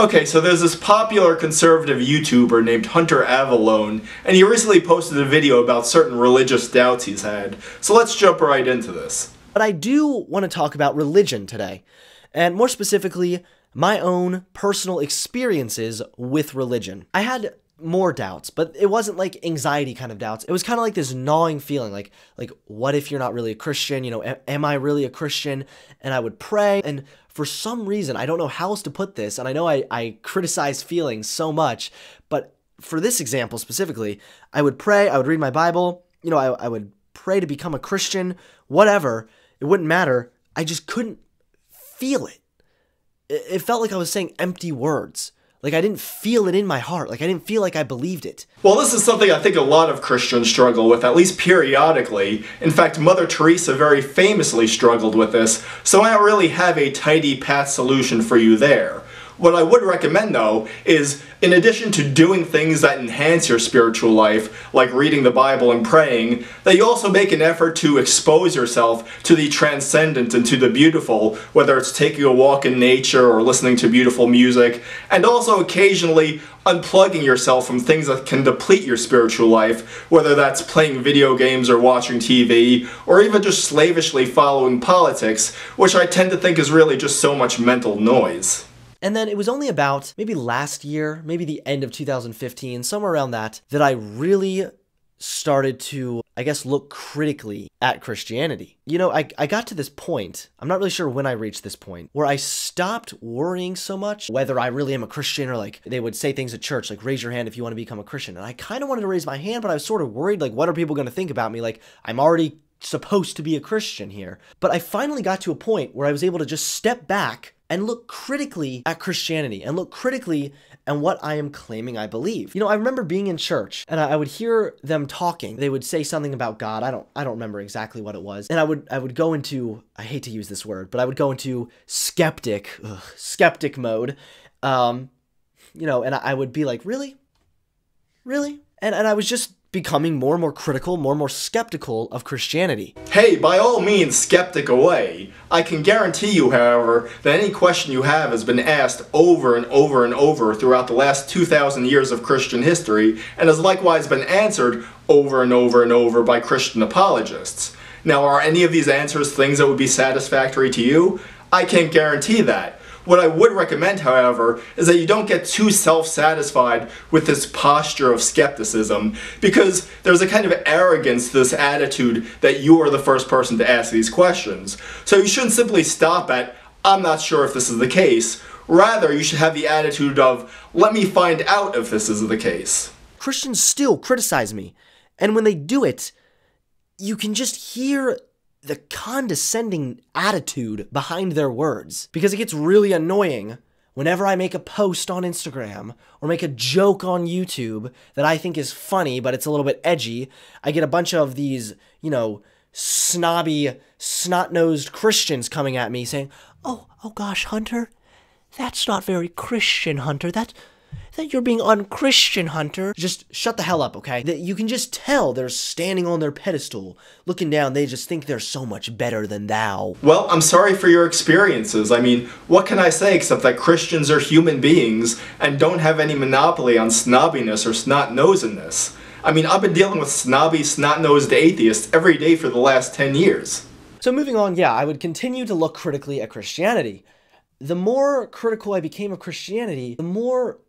Okay, so there's this popular conservative YouTuber named Hunter Avallone, and he recently posted a video about certain religious doubts he's had. So let's jump right into this. But I do want to talk about religion today, and more specifically, my own personal experiences with religion. I had more doubts, but it wasn't like anxiety kind of doubts. It was kind of like this gnawing feeling like like what if you're not really a Christian, you know, am I really a Christian? And I would pray and for some reason, I don't know how else to put this, and I know I I criticize feelings so much, but for this example specifically, I would pray, I would read my Bible, you know, I, I would pray to become a Christian, whatever, it wouldn't matter. I just couldn't feel it. It felt like I was saying empty words. Like I didn't feel it in my heart. Like I didn't feel like I believed it. Well, this is something I think a lot of Christians struggle with, at least periodically. In fact, Mother Teresa very famously struggled with this, so I don't really have a tidy path solution for you there. What I would recommend though is in addition to doing things that enhance your spiritual life, like reading the Bible and praying, that you also make an effort to expose yourself to the transcendent and to the beautiful, whether it's taking a walk in nature or listening to beautiful music, and also occasionally unplugging yourself from things that can deplete your spiritual life, whether that's playing video games or watching TV, or even just slavishly following politics, which I tend to think is really just so much mental noise. And then it was only about maybe last year, maybe the end of 2015, somewhere around that, that I really started to, I guess, look critically at Christianity. You know, I, I got to this point, I'm not really sure when I reached this point, where I stopped worrying so much whether I really am a Christian or like they would say things at church, like raise your hand if you want to become a Christian. And I kind of wanted to raise my hand, but I was sort of worried, like, what are people going to think about me? Like, I'm already supposed to be a Christian here. But I finally got to a point where I was able to just step back and look critically at Christianity and look critically at what I am claiming I believe. You know, I remember being in church and I would hear them talking. They would say something about God. I don't I don't remember exactly what it was. And I would I would go into I hate to use this word, but I would go into skeptic ugh, skeptic mode. Um, you know, and I would be like, "Really? Really?" And and I was just becoming more and more critical, more and more skeptical of Christianity. Hey, by all means, skeptic away. I can guarantee you, however, that any question you have has been asked over and over and over throughout the last 2,000 years of Christian history, and has likewise been answered over and over and over by Christian apologists. Now, are any of these answers things that would be satisfactory to you? I can't guarantee that. What I would recommend, however, is that you don't get too self-satisfied with this posture of skepticism, because there's a kind of arrogance to this attitude that you are the first person to ask these questions. So you shouldn't simply stop at, I'm not sure if this is the case. Rather, you should have the attitude of, let me find out if this is the case. Christians still criticize me, and when they do it, you can just hear the condescending attitude behind their words because it gets really annoying whenever I make a post on Instagram or make a joke on YouTube that I think is funny but it's a little bit edgy. I get a bunch of these, you know, snobby, snot-nosed Christians coming at me saying, "Oh, oh gosh, Hunter, that's not very Christian, Hunter. That that you're being unchristian, Hunter. Just shut the hell up, okay? That you can just tell they're standing on their pedestal, looking down. They just think they're so much better than thou. Well, I'm sorry for your experiences. I mean, what can I say except that Christians are human beings and don't have any monopoly on snobbiness or snot-nosedness. I mean, I've been dealing with snobby, snot-nosed atheists every day for the last 10 years. So moving on, yeah, I would continue to look critically at Christianity. The more critical I became of Christianity, the more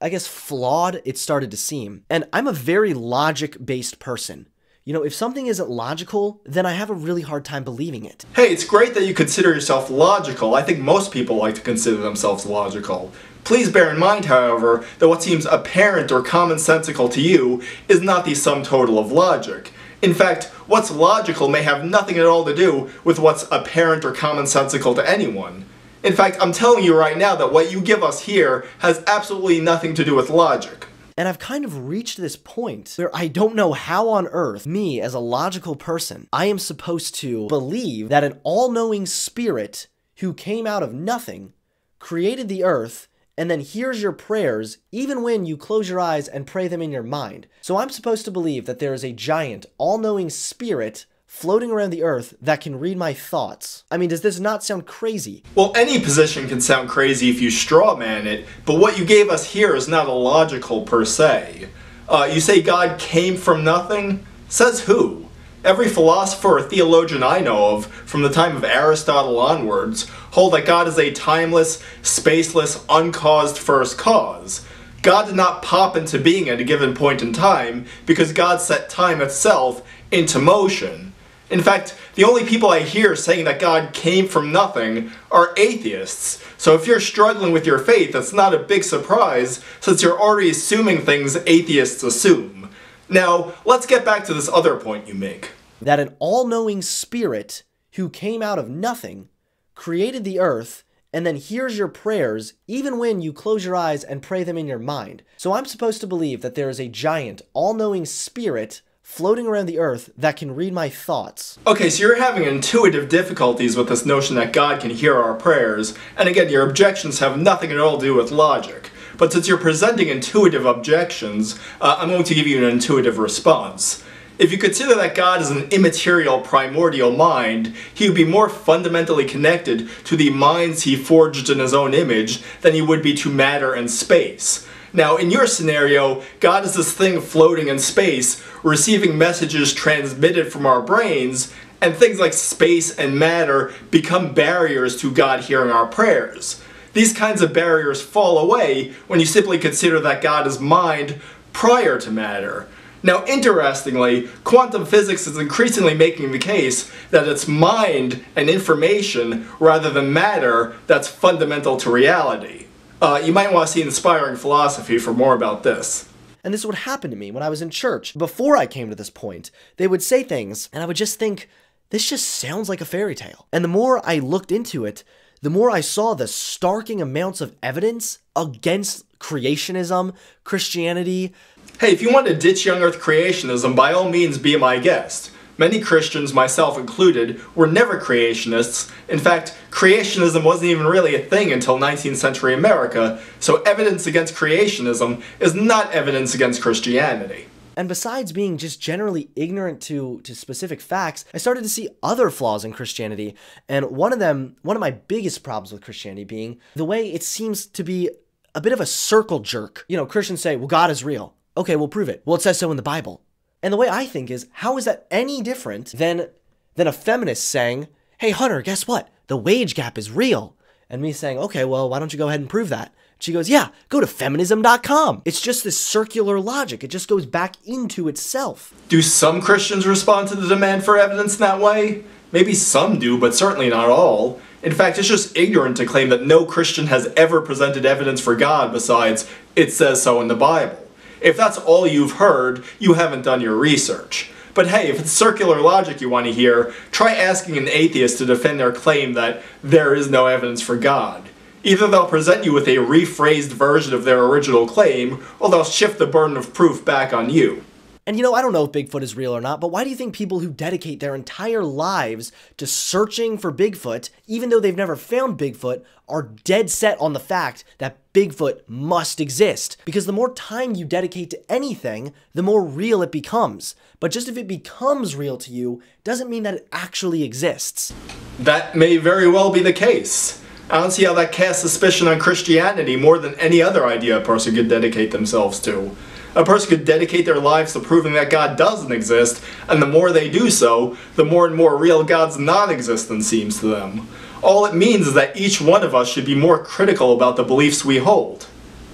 I guess, flawed it started to seem. And I'm a very logic based person. You know, if something isn't logical, then I have a really hard time believing it. Hey, it's great that you consider yourself logical. I think most people like to consider themselves logical. Please bear in mind, however, that what seems apparent or commonsensical to you is not the sum total of logic. In fact, what's logical may have nothing at all to do with what's apparent or commonsensical to anyone. In fact, I'm telling you right now that what you give us here has absolutely nothing to do with logic. And I've kind of reached this point where I don't know how on earth, me as a logical person, I am supposed to believe that an all knowing spirit who came out of nothing created the earth and then hears your prayers even when you close your eyes and pray them in your mind. So I'm supposed to believe that there is a giant, all knowing spirit floating around the earth that can read my thoughts. I mean, does this not sound crazy? Well, any position can sound crazy if you strawman it, but what you gave us here is not illogical per se. Uh, you say God came from nothing? Says who? Every philosopher or theologian I know of, from the time of Aristotle onwards, hold that God is a timeless, spaceless, uncaused first cause. God did not pop into being at a given point in time because God set time itself into motion. In fact, the only people I hear saying that God came from nothing are atheists. So if you're struggling with your faith, that's not a big surprise since you're already assuming things atheists assume. Now, let's get back to this other point you make. That an all knowing spirit who came out of nothing created the earth and then hears your prayers even when you close your eyes and pray them in your mind. So I'm supposed to believe that there is a giant, all knowing spirit floating around the earth that can read my thoughts. Okay, so you're having intuitive difficulties with this notion that God can hear our prayers, and again, your objections have nothing at all to do with logic. But since you're presenting intuitive objections, uh, I'm going to give you an intuitive response. If you consider that God is an immaterial primordial mind, he would be more fundamentally connected to the minds he forged in his own image than he would be to matter and space. Now, in your scenario, God is this thing floating in space, receiving messages transmitted from our brains, and things like space and matter become barriers to God hearing our prayers. These kinds of barriers fall away when you simply consider that God is mind prior to matter. Now, interestingly, quantum physics is increasingly making the case that it's mind and information rather than matter that's fundamental to reality. Uh, you might want to see Inspiring Philosophy for more about this. And this is what happened to me when I was in church. Before I came to this point, they would say things, and I would just think, this just sounds like a fairy tale. And the more I looked into it, the more I saw the starking amounts of evidence against creationism, Christianity, Hey, if you want to ditch young earth creationism, by all means be my guest. Many Christians, myself included, were never creationists. In fact, creationism wasn't even really a thing until 19th century America, so evidence against creationism is not evidence against Christianity. And besides being just generally ignorant to, to specific facts, I started to see other flaws in Christianity. And one of them, one of my biggest problems with Christianity being the way it seems to be a bit of a circle jerk. You know, Christians say, well, God is real. Okay, we'll prove it. Well, it says so in the Bible. And the way I think is, how is that any different than than a feminist saying, "Hey Hunter, guess what? The wage gap is real." And me saying, "Okay, well, why don't you go ahead and prove that?" She goes, "Yeah, go to feminism.com." It's just this circular logic. It just goes back into itself. Do some Christians respond to the demand for evidence in that way? Maybe some do, but certainly not all. In fact, it's just ignorant to claim that no Christian has ever presented evidence for God besides, it says so in the Bible. If that's all you've heard, you haven't done your research. But hey, if it's circular logic you want to hear, try asking an atheist to defend their claim that there is no evidence for God. Either they'll present you with a rephrased version of their original claim, or they'll shift the burden of proof back on you. And you know, I don't know if Bigfoot is real or not, but why do you think people who dedicate their entire lives to searching for Bigfoot, even though they've never found Bigfoot, are dead set on the fact that Bigfoot must exist? Because the more time you dedicate to anything, the more real it becomes. But just if it becomes real to you, doesn't mean that it actually exists. That may very well be the case. I don't see how that casts suspicion on Christianity more than any other idea a person could dedicate themselves to. A person could dedicate their lives to proving that God doesn't exist, and the more they do so, the more and more real God's non-existence seems to them. All it means is that each one of us should be more critical about the beliefs we hold.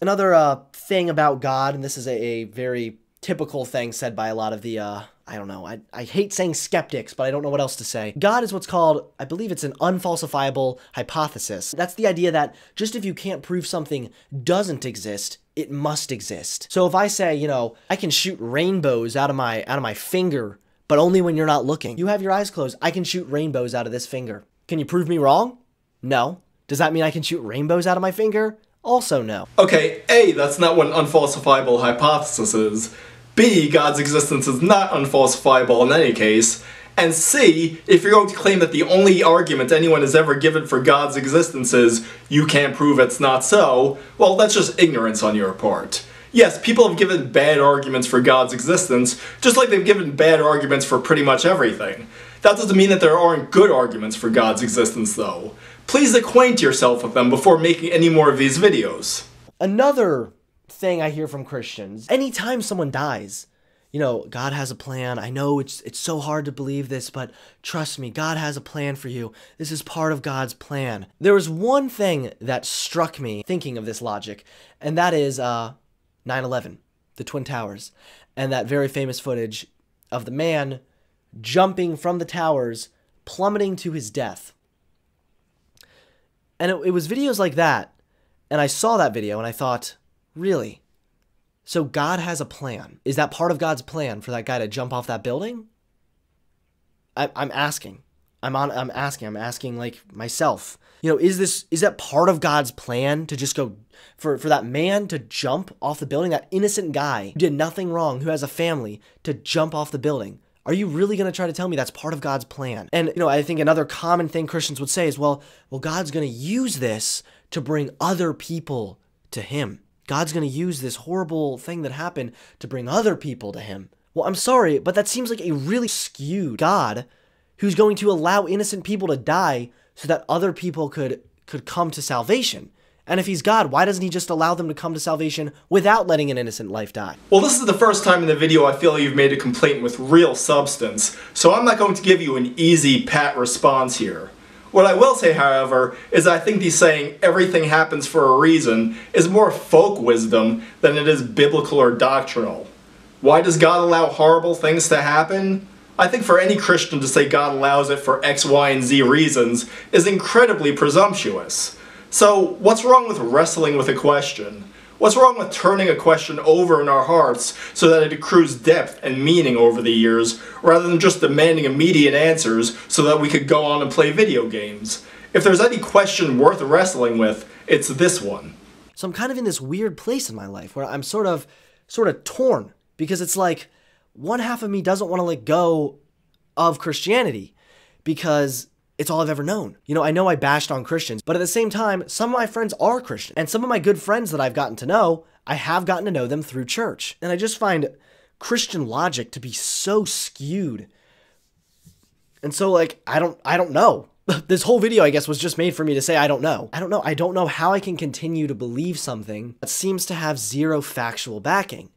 Another uh, thing about God, and this is a, a very typical thing said by a lot of the uh, I don't know. I, I hate saying skeptics, but I don't know what else to say. God is what's called, I believe it's an unfalsifiable hypothesis. That's the idea that just if you can't prove something doesn't exist, it must exist. So if I say, you know, I can shoot rainbows out of my out of my finger, but only when you're not looking. You have your eyes closed. I can shoot rainbows out of this finger. Can you prove me wrong? No. Does that mean I can shoot rainbows out of my finger? Also no. Okay, A, that's not what an unfalsifiable hypothesis is. B, God's existence is not unfalsifiable in any case. And C, if you're going to claim that the only argument anyone has ever given for God's existence is you can't prove it's not so, well, that's just ignorance on your part. Yes, people have given bad arguments for God's existence, just like they've given bad arguments for pretty much everything. That doesn't mean that there aren't good arguments for God's existence, though. Please acquaint yourself with them before making any more of these videos. Another thing I hear from Christians anytime someone dies, you know, God has a plan. I know it's it's so hard to believe this, but trust me, God has a plan for you. This is part of God's plan. There was one thing that struck me thinking of this logic, and that is uh 9/11, the Twin Towers, and that very famous footage of the man jumping from the towers, plummeting to his death. And it, it was videos like that, and I saw that video and I thought, really? So God has a plan. Is that part of God's plan for that guy to jump off that building? I, I'm asking. I'm on. I'm asking. I'm asking like myself. You know, is this is that part of God's plan to just go for for that man to jump off the building? That innocent guy who did nothing wrong, who has a family, to jump off the building. Are you really going to try to tell me that's part of God's plan? And you know, I think another common thing Christians would say is, well, well, God's going to use this to bring other people to Him. God's going to use this horrible thing that happened to bring other people to Him. Well, I'm sorry, but that seems like a really skewed God who's going to allow innocent people to die so that other people could could come to salvation. And if he's God, why doesn't he just allow them to come to salvation without letting an innocent life die? Well, this is the first time in the video I feel you've made a complaint with real substance, so I'm not going to give you an easy, pat response here. What I will say, however, is I think the saying, everything happens for a reason, is more folk wisdom than it is biblical or doctrinal. Why does God allow horrible things to happen? I think for any Christian to say God allows it for X, Y, and Z reasons is incredibly presumptuous. So, what's wrong with wrestling with a question? What's wrong with turning a question over in our hearts so that it accrues depth and meaning over the years, rather than just demanding immediate answers so that we could go on and play video games? If there's any question worth wrestling with, it's this one. So I'm kind of in this weird place in my life where I'm sort of sort of torn because it's like one half of me doesn't want to let go of Christianity because it's all I've ever known. You know, I know I bashed on Christians, but at the same time, some of my friends are Christian. And some of my good friends that I've gotten to know, I have gotten to know them through church. And I just find Christian logic to be so skewed. And so like I don't I don't know. this whole video I guess was just made for me to say I don't know. I don't know. I don't know how I can continue to believe something that seems to have zero factual backing.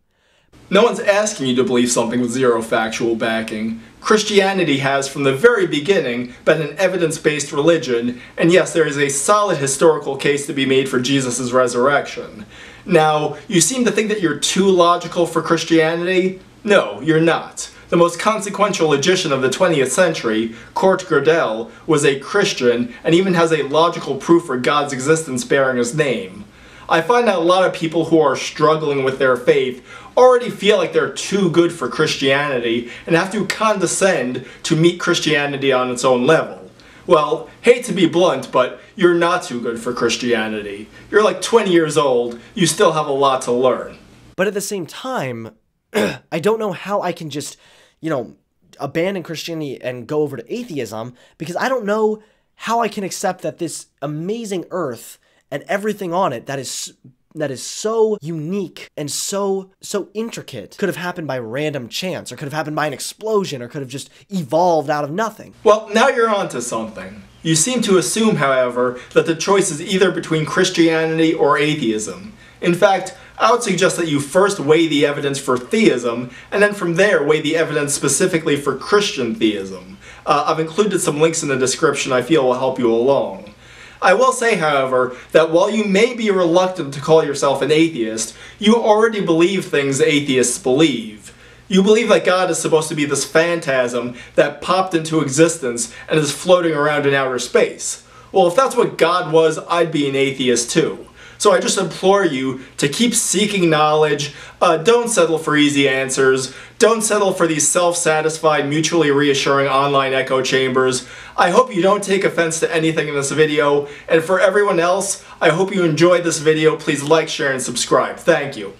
No one's asking you to believe something with zero factual backing. Christianity has, from the very beginning, been an evidence-based religion, and yes, there is a solid historical case to be made for Jesus' resurrection. Now, you seem to think that you're too logical for Christianity? No, you're not. The most consequential logician of the 20th century, Kurt Gödel, was a Christian and even has a logical proof for God's existence bearing his name. I find that a lot of people who are struggling with their faith already feel like they're too good for Christianity and have to condescend to meet Christianity on its own level. Well, hate to be blunt, but you're not too good for Christianity. You're like 20 years old, you still have a lot to learn. But at the same time, I don't know how I can just, you know, abandon Christianity and go over to atheism because I don't know how I can accept that this amazing earth and everything on it that is that is so unique and so so intricate could have happened by random chance or could have happened by an explosion or could have just evolved out of nothing. Well, now you're onto something. You seem to assume, however, that the choice is either between Christianity or atheism. In fact, I would suggest that you first weigh the evidence for theism, and then from there weigh the evidence specifically for Christian theism. Uh, I've included some links in the description I feel will help you along. I will say, however, that while you may be reluctant to call yourself an atheist, you already believe things atheists believe. You believe that God is supposed to be this phantasm that popped into existence and is floating around in outer space. Well, if that's what God was, I'd be an atheist too. So I just implore you to keep seeking knowledge, uh, don't settle for easy answers, don't settle for these self-satisfied, mutually reassuring online echo chambers. I hope you don't take offense to anything in this video, and for everyone else, I hope you enjoyed this video. Please like, share, and subscribe. Thank you.